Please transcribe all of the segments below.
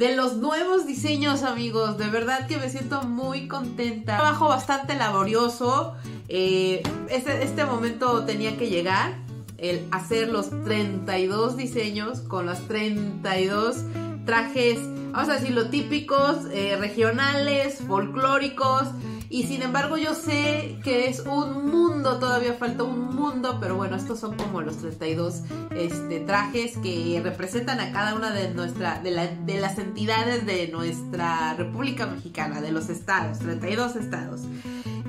de los nuevos diseños, amigos. De verdad que me siento muy contenta. Trabajo bastante laborioso. Eh, este, este momento tenía que llegar. El hacer los 32 diseños con los 32 trajes, vamos a decirlo, típicos, eh, regionales, folclóricos. Y sin embargo yo sé que es un mundo, todavía falta un mundo, pero bueno, estos son como los 32 este, trajes que representan a cada una de, nuestra, de, de las entidades de nuestra República Mexicana, de los estados, 32 estados.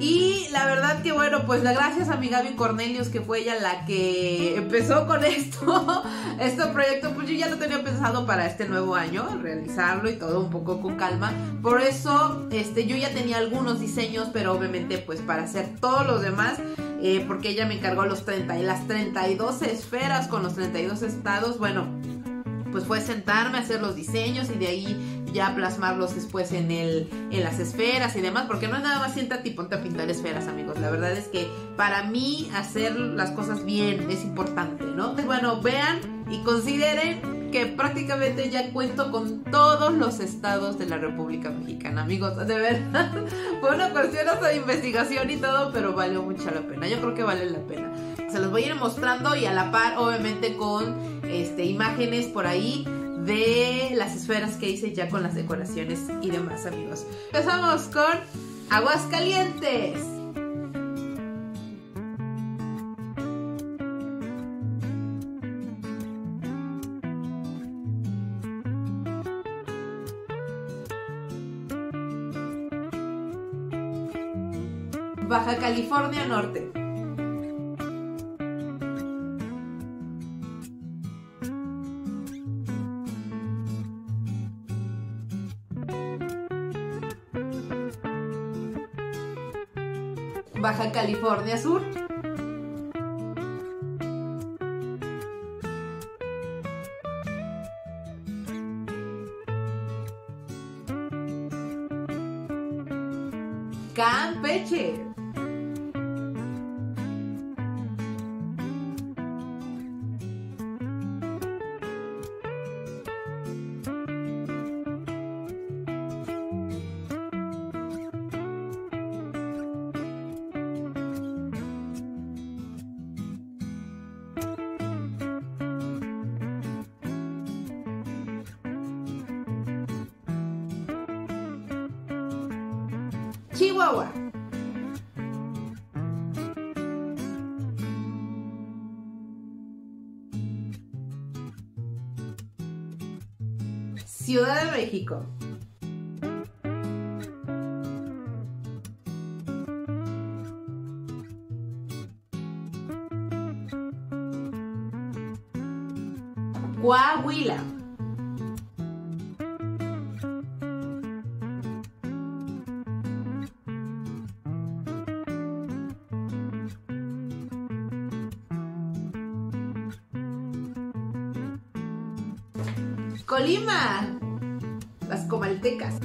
Y la verdad que bueno, pues gracias a mi Gaby Cornelius, que fue ella la que empezó con esto, este proyecto, pues yo ya lo tenía pensado para este nuevo año, realizarlo y todo un poco con calma. Por eso, este, yo ya tenía algunos diseños, pero obviamente pues para hacer todos los demás, eh, porque ella me encargó los 30 y las 32 esferas con los 32 estados, bueno, pues fue sentarme a hacer los diseños y de ahí ya plasmarlos después en el en las esferas y demás, porque no es nada más siéntate y ponte a pintar esferas, amigos. La verdad es que para mí hacer las cosas bien es importante, ¿no? Entonces, bueno, vean y consideren que prácticamente ya cuento con todos los estados de la República Mexicana, amigos. De verdad, fue una cuestión hasta de investigación y todo, pero valió mucho la pena. Yo creo que vale la pena. Se los voy a ir mostrando y a la par, obviamente, con este, imágenes por ahí de las esferas que hice ya con las decoraciones y demás amigos. Empezamos con Aguascalientes. Baja California Norte. Baja California Sur. Chihuahua. Ciudad de México. Coahuila. Colima. Las comaltecas.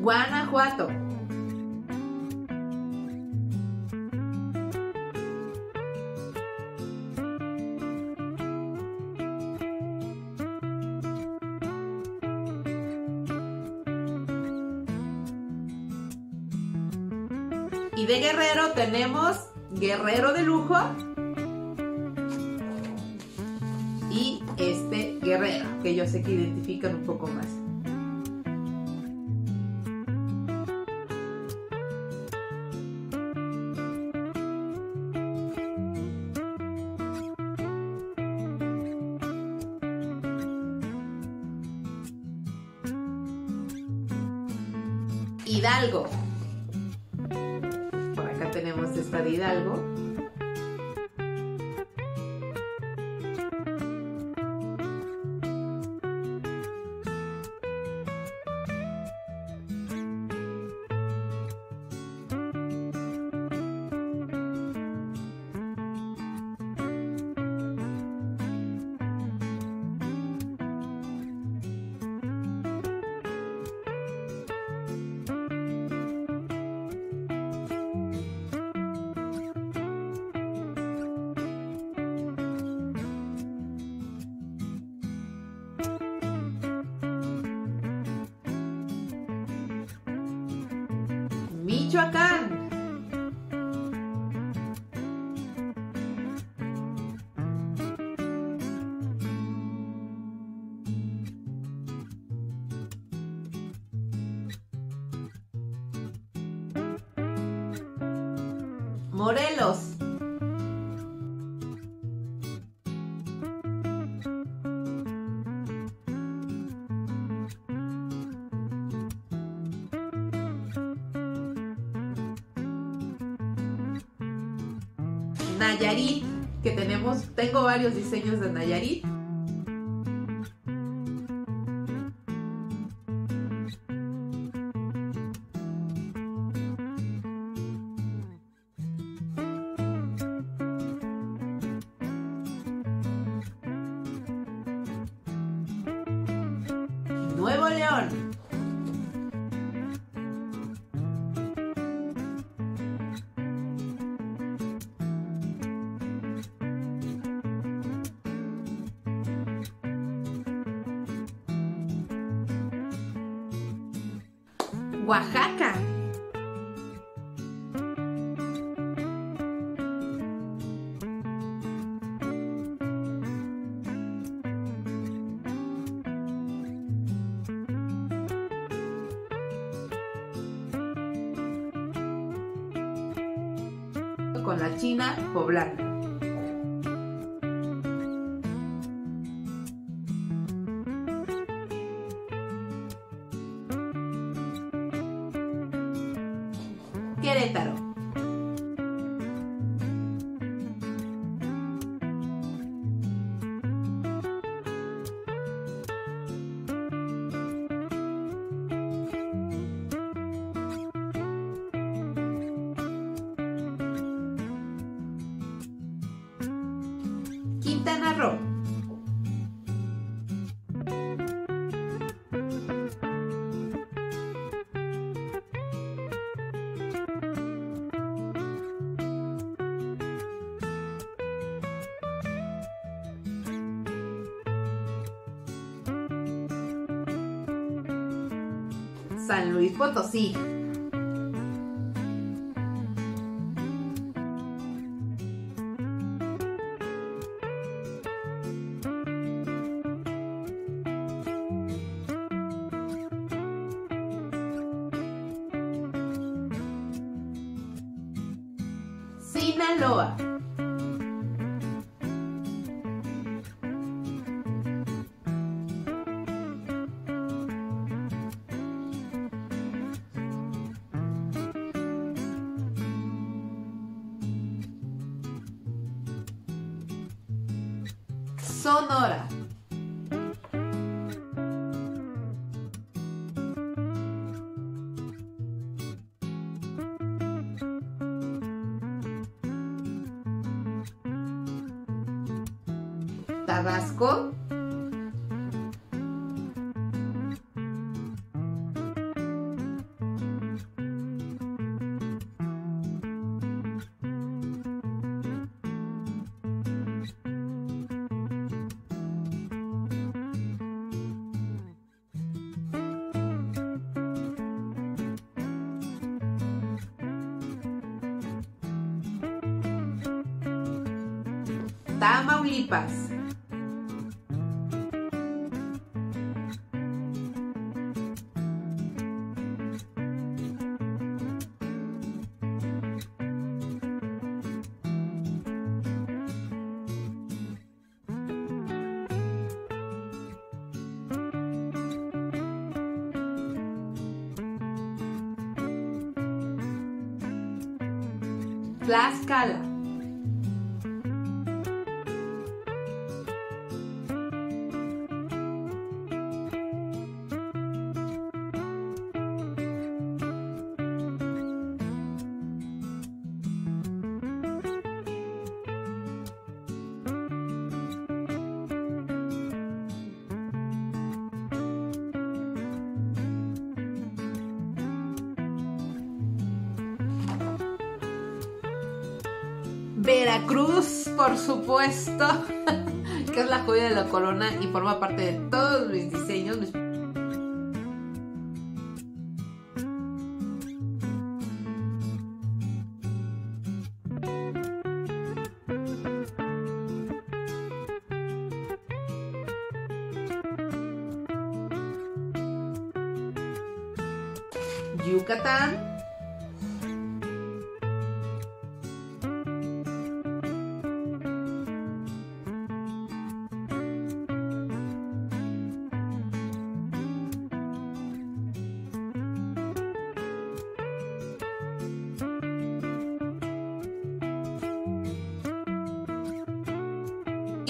Guanajuato. Y de Guerrero tenemos Guerrero de Lujo y este Guerrero, que yo sé que identifican un poco más. Hidalgo. Por acá tenemos esta de Hidalgo. Michoacán. Morelos. Tengo varios diseños de Nayarit. Oaxaca. Con la China poblana. San Luis Potosí. Sinaloa. Sonora. Tabasco. Tamaulipas. Tlaxcala. Veracruz, por supuesto, que es la joya de la corona y forma parte de todos mis diseños, Yucatán.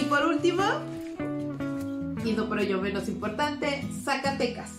Por último, y no por ello menos importante, Zacatecas.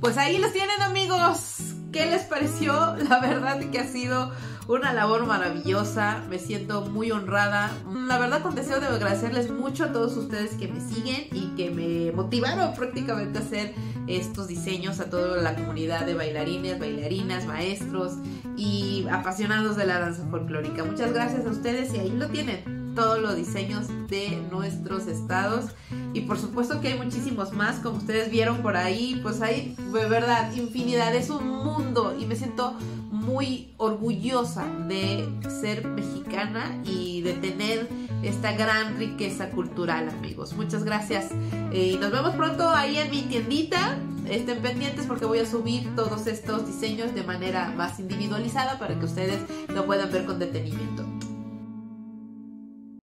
Pues ahí los tienen amigos. ¿Qué les pareció? La verdad que ha sido una labor maravillosa, me siento muy honrada. La verdad con deseo de agradecerles mucho a todos ustedes que me siguen y que me motivaron prácticamente a hacer estos diseños, a toda la comunidad de bailarines, bailarinas, maestros y apasionados de la danza folclórica. Muchas gracias a ustedes y ahí lo tienen todos los diseños de nuestros estados y por supuesto que hay muchísimos más como ustedes vieron por ahí pues hay de verdad infinidad es un mundo y me siento muy orgullosa de ser mexicana y de tener esta gran riqueza cultural, amigos. Muchas gracias. Eh, y nos vemos pronto ahí en mi tiendita. Estén pendientes porque voy a subir todos estos diseños de manera más individualizada para que ustedes lo puedan ver con detenimiento.